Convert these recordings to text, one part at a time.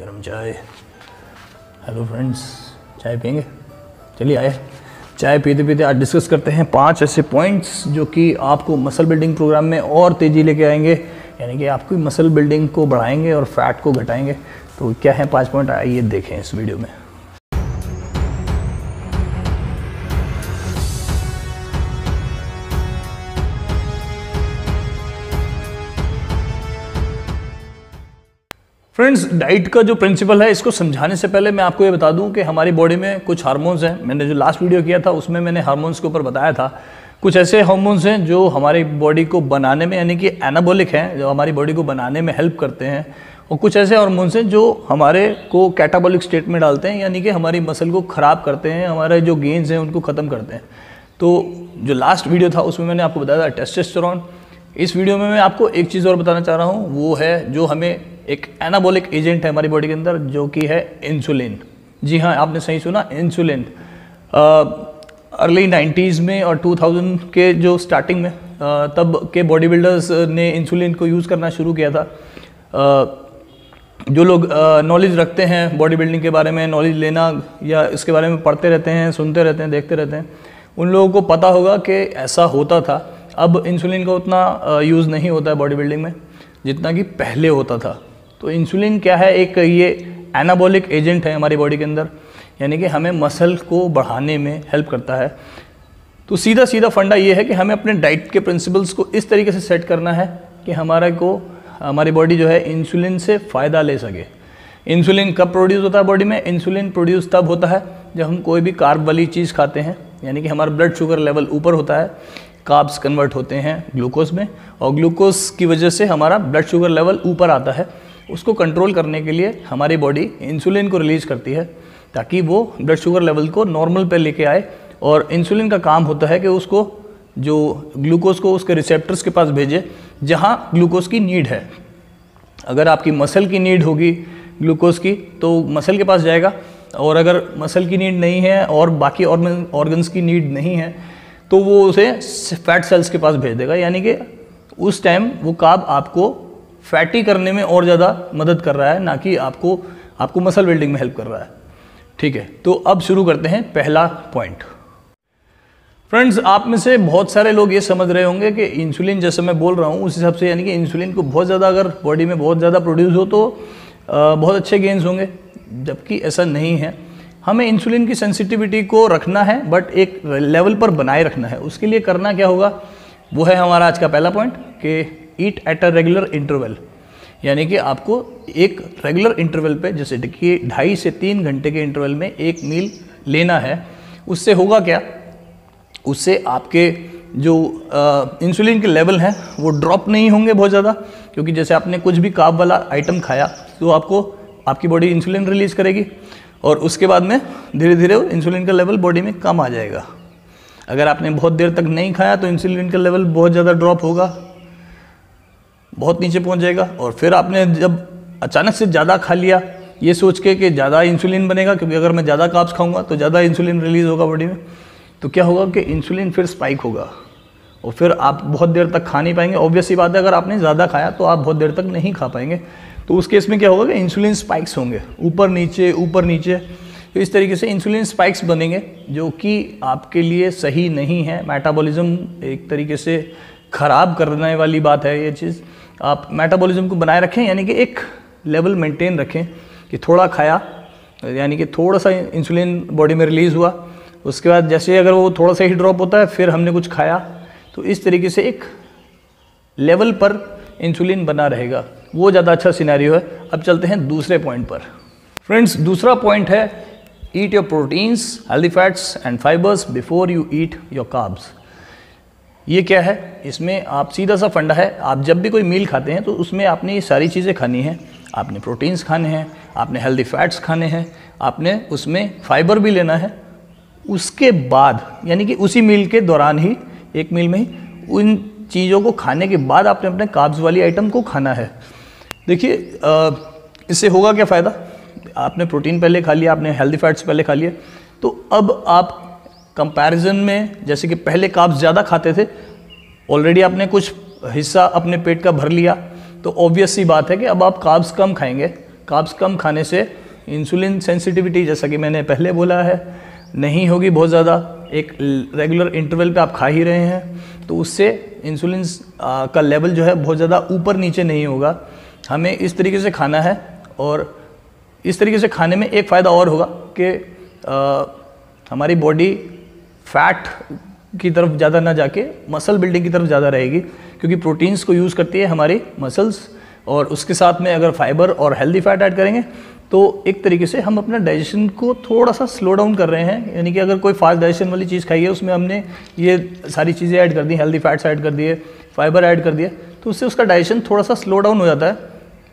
गर्म चाय। Hello friends चाय पियेंगे? चलिए आए। चाय पीते पीते आज डिस्कस करते हैं पाँच ऐसे पॉइंट्स जो कि आपको मसल बिल्डिंग प्रोग्राम में और तेज़ी लेके आएँगे। यानी कि आपकी मसल बिल्डिंग को बढ़ाएँगे और फैट को घटाएँगे। तो क्या है पाँच पॉइंट आइए देखें इस वीडियो में। फ्रेंड्स डाइट का जो प्रिंसिपल है, इसको समझाने से पहले मैं आपको ये बता दूँ कि हमारी बॉडी में कुछ हार्मोन्स हैं। मैंने जो लास्ट वीडियो किया था, उसमें मैंने हार्मोन्स के ऊपर बताया था। कुछ ऐसे हार्मोन्स हैं जो हमारी बॉडी को बनाने में, यानी कि एनाबोलिक हैं, जो हमारी बॉडी को बनाने में हेल्प करते हैं। और कुछ ऐसे हार्मोन्स हैं जो हमारे को कैटाबॉलिक स्टेट में डालते हैं, यानी कि हमारी मसल को ख़राब करते हैं, हमारे जो गेंस हैं, उनको ख़त्म करते हैं। तो जो लास्ट वीडियो था, उसमें मैंने आपको बताया था टेस्टेस्टेरॉन इस वीडियो में मैं आपको एक चीज़ और बताना चाह रहा हूँ, वो है जो हमें एक एनाबॉलिक एजेंट है हमारी बॉडी के अंदर जो कि है इंसुलिन जी हाँ आपने सही सुना इंसुलिन अर्ली नाइन्टीज़ में और 2000 के जो स्टार्टिंग में आ, तब के बॉडी बिल्डर्स ने इंसुलिन को यूज़ करना शुरू किया था। आ, जो लोग नॉलेज रखते हैं बॉडी बिल्डिंग के बारे में नॉलेज लेना या इसके बारे में पढ़ते रहते हैं सुनते रहते हैं देखते रहते हैं उन लोगों को पता होगा कि ऐसा होता था। अब इंसुलिन का उतना यूज़ नहीं होता है बॉडी बिल्डिंग में जितना कि पहले होता था। तो इंसुलिन क्या है? एक ये एनाबॉलिक एजेंट है हमारी बॉडी के अंदर, यानी कि हमें मसल को बढ़ाने में हेल्प करता है। तो सीधा सीधा फंडा ये है कि हमें अपने डाइट के प्रिंसिपल्स को इस तरीके से सेट करना है कि हमारा को, हमारी बॉडी जो है इंसुलिन से फ़ायदा ले सके। इंसुलिन कब प्रोड्यूस होता है बॉडी में? इंसुलिन प्रोड्यूस तब होता है जब हम कोई भी कार्ब वाली चीज़ खाते हैं, यानी कि हमारा ब्लड शुगर लेवल ऊपर होता है कार्ब्स कन्वर्ट होते हैं ग्लूकोज में, और ग्लूकोज की वजह से हमारा ब्लड शुगर लेवल ऊपर आता है। उसको कंट्रोल करने के लिए हमारी बॉडी इंसुलिन को रिलीज़ करती है, ताकि वो ब्लड शुगर लेवल को नॉर्मल पे लेके आए और इंसुलिन का काम होता है कि उसको जो ग्लूकोज को उसके रिसेप्टर्स के पास भेजे, जहाँ ग्लूकोज की नीड है। अगर आपकी मसल की नीड होगी ग्लूकोज की तो मसल के पास जाएगा, और अगर मसल की नीड नहीं है और बाकी ऑर्गन्स की नीड नहीं है तो वो उसे फैट सेल्स के पास भेज देगा। यानी कि उस टाइम वो काब आपको फैटी करने में और ज़्यादा मदद कर रहा है, ना कि आपको आपको मसल बिल्डिंग में हेल्प कर रहा है। ठीक है तो अब शुरू करते हैं पहला पॉइंट। फ्रेंड्स, आप में से बहुत सारे लोग ये समझ रहे होंगे कि इंसुलिन, जैसे मैं बोल रहा हूँ, उस हिसाब से यानी कि इंसुलिन को बहुत ज़्यादा अगर बॉडी में बहुत ज़्यादा प्रोड्यूस हो तो बहुत अच्छे गेंस होंगे, जबकि ऐसा नहीं है। हमें इंसुलिन की सेंसिटिविटी को रखना है, बट एक लेवल पर बनाए रखना है। उसके लिए करना क्या होगा? वो है हमारा आज का पहला पॉइंट, कि eat at a regular interval यानी कि आपको एक रेगुलर इंटरवल पे, जैसे देखिए ढाई से तीन घंटे के इंटरवल में एक मील लेना है, उससे होगा क्या? उससे आपके जो इंसुलिन के लेवल हैं, वो ड्रॉप नहीं होंगे बहुत ज़्यादा, क्योंकि जैसे आपने कुछ भी काब वाला आइटम खाया तो आपको, आपकी बॉडी इंसुलिन रिलीज़ करेगी, और उसके बाद में धीरे धीरे इंसुलिन का लेवल बॉडी में कम आ जाएगा। अगर आपने बहुत देर तक नहीं खाया तो इंसुलिन का लेवल बहुत ज़्यादा ड्रॉप होगा। बहुत नीचे पहुँच जाएगा। और फिर आपने जब अचानक से ज़्यादा खा लिया, ये सोच के कि ज़्यादा इंसुलिन बनेगा, क्योंकि अगर मैं ज़्यादा काप्स खाऊँगा तो ज़्यादा इंसुलिन रिलीज़ होगा बॉडी में। तो क्या होगा कि इंसुलिन फिर स्पाइक होगा। और फिर आप बहुत देर तक खा नहीं पाएँगे। ऑब्वियसली बात है, अगर आपने ज़्यादा खाया तो आप बहुत देर तक नहीं खा पाएँगे। तो उस केस में क्या होगा कि इंसुलिन स्पाइक्स होंगे। ऊपर नीचे ऊपर नीचे। तो इस तरीके से इंसुलिन स्पाइक्स बनेंगे, जो कि आपके लिए सही नहीं है। मेटाबॉलिज्म एक तरीके से ख़राब करने वाली बात है ये चीज़। आप मेटाबॉलिज्म को बनाए रखें, यानी कि एक लेवल मेंटेन रखें कि थोड़ा खाया, यानी कि थोड़ा सा इंसुलिन बॉडी में रिलीज़ हुआ। उसके बाद जैसे अगर वो थोड़ा सा ही ड्रॉप होता है, फिर हमने कुछ खाया। तो इस तरीके से एक लेवल पर इंसुलिन बना रहेगा। वो ज़्यादा अच्छा सिनेरियो है। अब चलते हैं दूसरे पॉइंट पर। फ्रेंड्स दूसरा पॉइंट है eat your proteins healthy fats and fibres before you eat your carbs ये क्या है? इसमें आप सीधा सा फंडा है। आप जब भी कोई मील खाते हैं तो उसमें आपने ये सारी चीज़ें खानी हैं। आपने प्रोटीन्स खाने हैं, आपने हेल्दी फैट्स खाने हैं, आपने उसमें फाइबर भी लेना है। उसके बाद, यानी कि उसी मील के दौरान ही, एक मील में ही, उन चीज़ों को खाने के बाद आपने अपने काब्स वाली आइटम को खाना है। देखिए इससे होगा क्या फ़ायदा? आपने प्रोटीन पहले खा लिया, आपने हेल्दी फैट्स पहले खा लिए। तो अब आप कंपैरिजन में, जैसे कि पहले काब्स ज़्यादा खाते थे ऑलरेडी आपने कुछ हिस्सा अपने पेट का भर लिया तो ऑब्वियस सी बात है कि अब आप काब्स कम खाएँगे। काब्स कम खाने से इंसुलिन सेंसिटिविटी जैसा कि मैंने पहले बोला है, नहीं होगी बहुत ज़्यादा। एक रेगुलर इंटरवल पे आप खा ही रहे हैं तो उससे इंसुलिन का लेवल जो है बहुत ज़्यादा ऊपर नीचे नहीं होगा। हमें इस तरीके से खाना है और इस तरीके से खाने में एक फ़ायदा और होगा कि हमारी बॉडी फैट की तरफ़ ज़्यादा ना जाके, मसल बिल्डिंग की तरफ़ ज़्यादा रहेगी, क्योंकि प्रोटीन्स को यूज़ करती है हमारी मसल्स, और उसके साथ में अगर फाइबर और हेल्दी फैट ऐड करेंगे तो एक तरीके से हम अपना डाइजेशन को थोड़ा सा स्लो डाउन कर रहे हैं। यानी कि अगर कोई फास्ट डाइजेशन वाली चीज़ खाई है, उसमें हमने ये सारी चीज़ें ऐड कर दी, हेल्दी फैट्स ऐड कर दिए, फाइबर ऐड कर दिए तो उससे उसका डाइजेशन थोड़ा सा स्लो डाउन हो जाता है,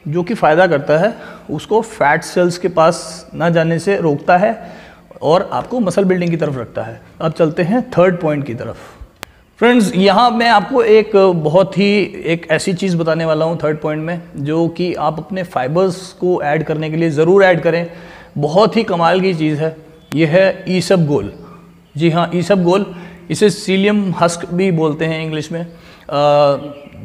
जो कि फ़ायदा करता है। उसको फैट सेल्स के पास ना जाने से रोकता है और आपको मसल बिल्डिंग की तरफ़ रखता है। अब चलते हैं थर्ड पॉइंट की तरफ़। फ्रेंड्स यहाँ मैं आपको एक बहुत ही एक ऐसी चीज़ बताने वाला हूँ थर्ड पॉइंट में जो कि आप अपने फाइबर्स को ऐड करने के लिए ज़रूर ऐड करें। बहुत ही कमाल की चीज़ है। यह है ईसब गोल। जी हाँ ईसब गोल। इसे सीलियम हस्क भी बोलते हैं इंग्लिश में। आ,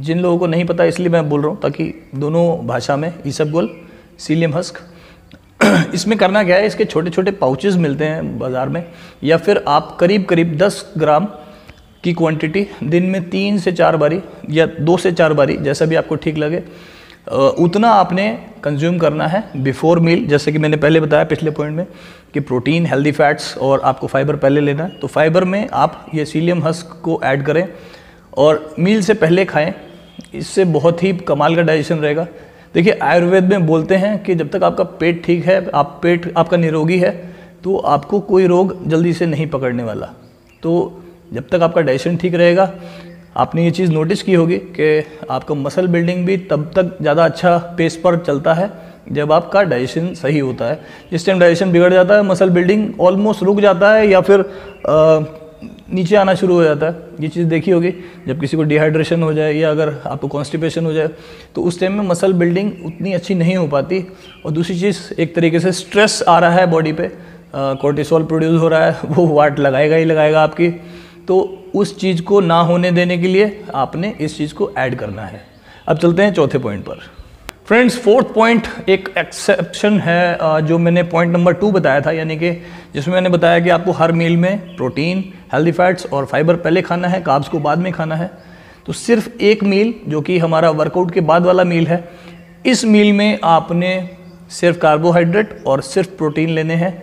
जिन लोगों को नहीं पता इसलिए मैं बोल रहा हूँ ताकि दोनों भाषा में ईसब गोल सीलियम हस्क इसमें करना क्या है? इसके छोटे छोटे पाउचेस मिलते हैं बाज़ार में, या फिर आप करीब करीब 10 ग्राम की क्वांटिटी दिन में तीन से चार बारी या दो से चार बारी, जैसा भी आपको ठीक लगे उतना आपने कंज्यूम करना है बिफोर मील जैसे कि मैंने पहले बताया पिछले पॉइंट में कि प्रोटीन हेल्दी फैट्स और आपको फाइबर पहले लेना है। तो फाइबर में आप ये सीलियम हस्क को ऐड करें और मील से पहले खाएँ। इससे बहुत ही कमाल का डाइजेशन रहेगा। देखिए आयुर्वेद में बोलते हैं कि जब तक आपका पेट ठीक है आप पेट आपका निरोगी है तो आपको कोई रोग जल्दी से नहीं पकड़ने वाला। तो जब तक आपका डाइजेशन ठीक रहेगा आपने ये चीज़ नोटिस की होगी कि आपका मसल बिल्डिंग भी तब तक ज़्यादा अच्छा पेस पर चलता है जब आपका डाइजेशन सही होता है। जिस टाइम डाइजेशन बिगड़ जाता है मसल बिल्डिंग ऑलमोस्ट रुक जाता है या फिर आ, नीचे आना शुरू हो जाता है। ये चीज़ देखी होगी, जब किसी को डिहाइड्रेशन हो जाए या अगर आपको कॉन्स्टिपेशन हो जाए तो उस टाइम में मसल बिल्डिंग उतनी अच्छी नहीं हो पाती। और दूसरी चीज़, एक तरीके से स्ट्रेस आ रहा है बॉडी पे। कोर्टिसोल प्रोड्यूस हो रहा है, वो वाट लगाएगा ही लगाएगा आपकी। तो उस चीज़ को ना होने देने के लिए आपने इस चीज़ को ऐड करना है। अब चलते हैं चौथे पॉइंट पर। फ्रेंड्स फोर्थ पॉइंट एक एक्सेप्शन है जो मैंने पॉइंट नंबर टू बताया था, यानी कि जिसमें मैंने बताया कि आपको हर मील में प्रोटीन हेल्दी फैट्स और फाइबर पहले खाना है काब्स को बाद में खाना है। तो सिर्फ़ एक मील जो कि हमारा वर्कआउट के बाद वाला मील है, इस मील में आपने सिर्फ़ कार्बोहाइड्रेट और सिर्फ़ प्रोटीन लेने हैं।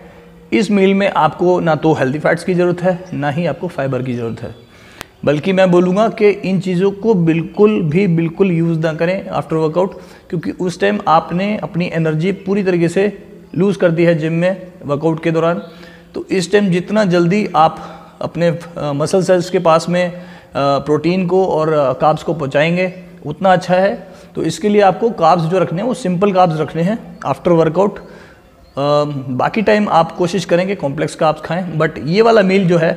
इस मील में आपको ना तो हेल्दी फैट्स की ज़रूरत है, ना ही आपको फाइबर की ज़रूरत है। बल्कि मैं बोलूँगा कि इन चीज़ों को बिल्कुल भी, बिल्कुल यूज़ ना करें आफ्टर वर्कआउट क्योंकि उस टाइम आपने अपनी एनर्जी पूरी तरीके से लूज़ कर दी है जिम में वर्कआउट के दौरान। तो इस टाइम जितना जल्दी आप अपने मसल सेल्स के पास में प्रोटीन को और काब्स को पहुँचाएँगे। उतना अच्छा है। तो इसके लिए आपको काब्स जो रखने हैं, वो सिंपल काब्स रखने हैं आफ्टर वर्कआउट बाकी टाइम आप कोशिश करेंगे कॉम्प्लेक्स काब्स खाएँ। बट ये वाला मील जो है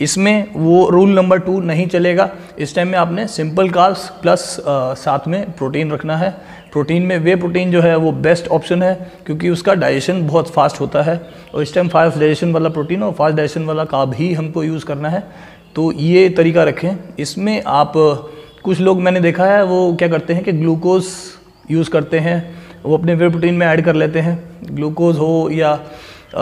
इसमें वो रूल नंबर टू नहीं चलेगा। इस टाइम में आपने सिंपल कार्ब्स प्लस साथ में प्रोटीन रखना है। प्रोटीन में वे प्रोटीन जो है वो बेस्ट ऑप्शन है क्योंकि उसका डाइजेशन बहुत फास्ट होता है। और इस टाइम फास्ट डाइजेशन वाला प्रोटीन और फास्ट डाइजेशन वाला काब ही हमको यूज़ करना है। तो ये तरीका रखें। इसमें आप कुछ लोग मैंने देखा है वो क्या करते हैं कि ग्लूकोज यूज़ करते हैं। वो अपने वे प्रोटीन में ऐड कर लेते हैं। ग्लूकोज हो या आ,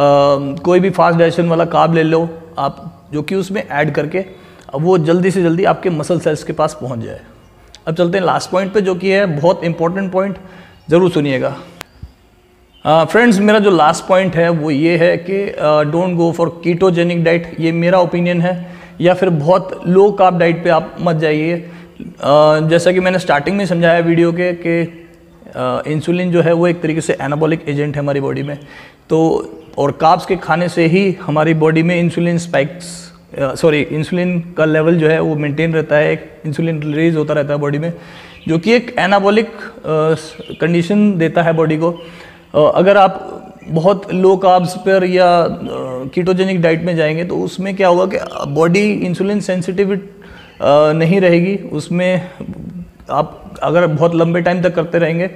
कोई भी फास्ट डाइजेशन वाला काब ले लो। आप जो कि उसमें ऐड करके अब वो जल्दी से जल्दी आपके मसल सेल्स के पास पहुँच जाए। अब चलते हैं लास्ट पॉइंट पे जो कि है, बहुत इंपॉर्टेंट पॉइंट ज़रूर सुनिएगा। फ्रेंड्स मेरा जो लास्ट पॉइंट है वो ये है कि don't go for ketogenic diet ये मेरा ओपिनियन है। या फिर बहुत लो काप डाइट पे आप मत जाइए। जैसा कि मैंने स्टार्टिंग में समझाया वीडियो के कि इंसुलिन जो है वो एक तरीके से एनाबॉलिक एजेंट है हमारी बॉडी में। तो और काब्स के खाने से ही हमारी बॉडी में इंसुलिन स्पाइक्स सॉरी इंसुलिन का लेवल जो है वो मेंटेन रहता है इंसुलिन रिलीज़ होता रहता है बॉडी में जो कि एक एनाबॉलिक कंडीशन देता है बॉडी को। uh, अगर आप बहुत लो काब्स पर या कीटोजेनिक डाइट में जाएँगे तो उसमें क्या होगा कि बॉडी इंसुलिन सेंसिटिव नहीं रहेगी। उसमें आप अगर बहुत लंबे टाइम तक करते रहेंगे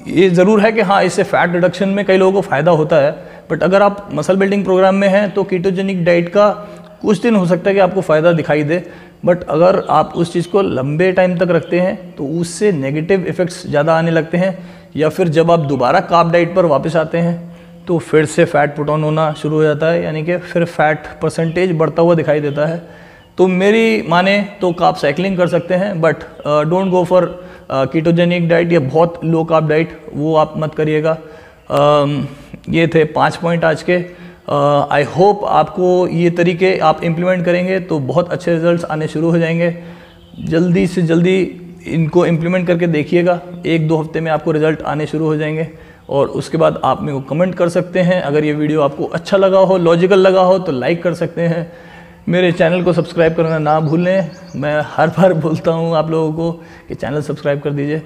ये ज़रूर है कि हाँ इससे फैट रिडक्शन में कई लोगों को फ़ायदा होता है बट अगर आप मसल बिल्डिंग प्रोग्राम में हैं तो कीटोजेनिक डाइट का कुछ दिन हो सकता है कि आपको फ़ायदा दिखाई दे बट अगर आप उस चीज़ को लंबे टाइम तक रखते हैं तो उससे नेगेटिव इफ़ेक्ट्स ज़्यादा आने लगते हैं, या फिर जब आप दोबारा काप डाइट पर वापस आते हैं तो फिर से फैट पुट ऑन होना शुरू हो जाता है, यानी कि फिर फैट परसेंटेज बढ़ता हुआ दिखाई देता है। तो मेरी माने तो आप साइकिलिंग कर सकते हैं but don't go for ketogenic diet या बहुत लो काप डाइट वो आप मत करिएगा। Uh, ये थे पाँच पॉइंट आज के। आई uh, होप आपको ये तरीके आप इम्प्लीमेंट करेंगे तो बहुत अच्छे रिजल्ट्स आने शुरू हो जाएँगे। जल्दी से जल्दी इनको इम्प्लीमेंट करके देखिएगा। एक दो हफ़्ते में आपको रिज़ल्ट आने शुरू हो जाएँगे और उसके बाद आप मेरे को कमेंट कर सकते हैं। अगर ये वीडियो आपको अच्छा लगा हो लॉजिकल लगा हो तो लाइक कर सकते हैं। मेरे चैनल को सब्सक्राइब करना ना भूलें। मैं हर बार बोलता हूँ आप लोगों को कि चैनल सब्सक्राइब कर दीजिए।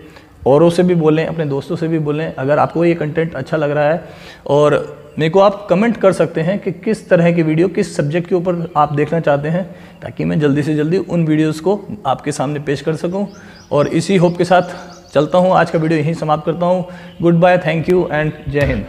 औरों से भी बोलें, अपने दोस्तों से भी बोलें। अगर आपको ये कंटेंट अच्छा लग रहा है और मेरे को आप कमेंट कर सकते हैं कि किस तरह की वीडियो किस सब्जेक्ट के ऊपर आप देखना चाहते हैं, ताकि मैं जल्दी से जल्दी उन वीडियोस को आपके सामने पेश कर सकूँ। और इसी होप के साथ चलता हूँ। आज का वीडियो यहीं समाप्त करता हूँ। Good bye thank you and जय हिंद